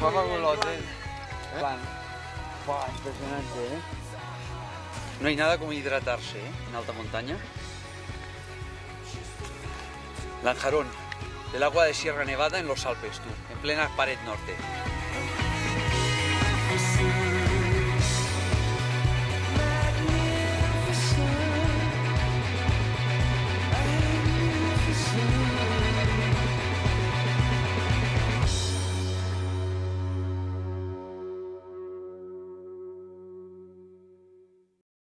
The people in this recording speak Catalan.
Guapa culot, eh? Plan. Uah, impressionant, eh? No hi ha nada com hidratar-se, eh? En alta montaña. Lanjarón, el agua de Sierra Nevada en los Alpes, tú, en plena pared norte.